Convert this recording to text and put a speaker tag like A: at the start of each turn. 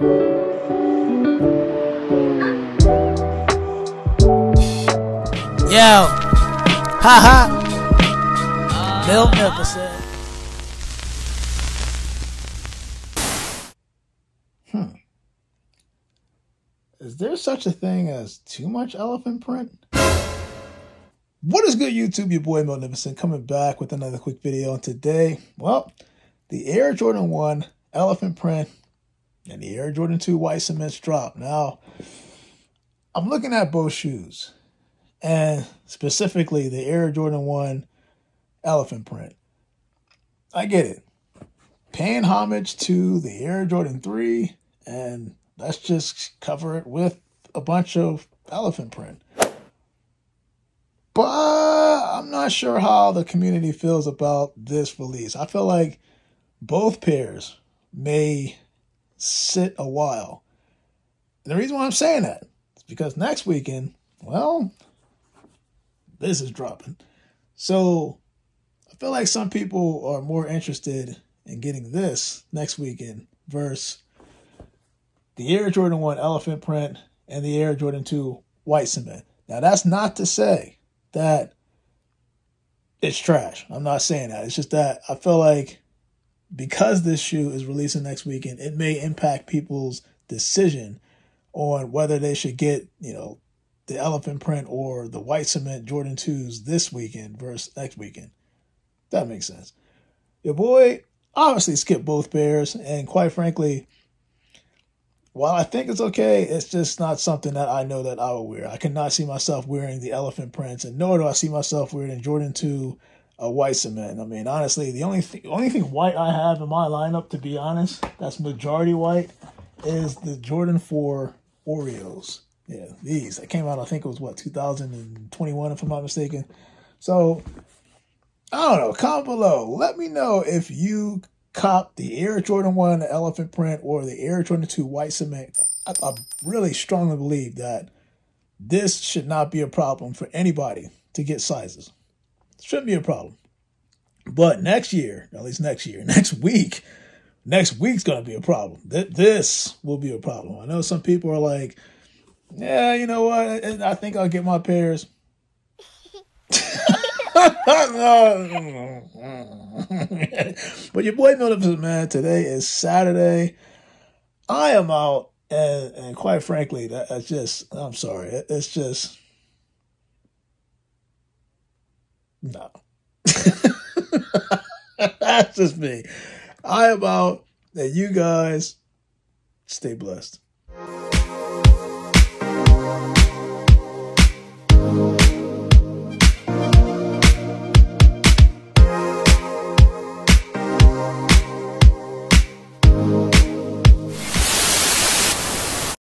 A: Yo, ha ha. Bill Nicholson.
B: Hmm. Is there such a thing as too much elephant print? What is good, YouTube? Your boy Miltnificent coming back with another quick video. And today, well, the Air Jordan 1 elephant print and the Air Jordan 2 white cements drop. Now, I'm looking at both shoes and specifically the Air Jordan 1 elephant print. I get it. Paying homage to the Air Jordan 3 and let's just cover it with a bunch of elephant print. But I'm not sure how the community feels about this release. I feel like both pairs may sit a while. And the reason why I'm saying that is because next weekend, well, this is dropping. So I feel like some people are more interested in getting this next weekend versus the Air Jordan 1 elephant print and the Air Jordan 2 white cement. Now, that's not to say that it's trash. I'm not saying that. It's just that I feel like because this shoe is releasing next weekend, it may impact people's decision on whether they should get, you know, the elephant print or the white cement Jordan 2s this weekend versus next weekend. That makes sense. Your boy obviously skipped both pairs, and quite frankly, while I think it's okay, it's just not something that I know that I will wear. I cannot see myself wearing the elephant prints, and nor do I see myself wearing Jordan 2 a white cement. I mean, honestly, the only th- only thing white I have in my lineup, to be honest, that's majority white, is the Jordan 4 Oreos. Yeah, these. That came out, I think it was what, 2021, if I'm not mistaken. So, I don't know. Comment below. Let me know if you cop the Air Jordan 1 elephant print or the Air Jordan 2 white cement, I, I really strongly believe that this should not be a problem for anybody to get sizes. It shouldn't be a problem. But next year, at least next year, next week, next week's going to be a problem. This will be a problem. I know some people are like, yeah, you know what? I think I'll get my pairs. but your boy Miltnificent Man, today is Saturday. I am out, and, and quite frankly, that's just, I'm sorry, it's just, no. that's just me. I am out, and you guys stay blessed.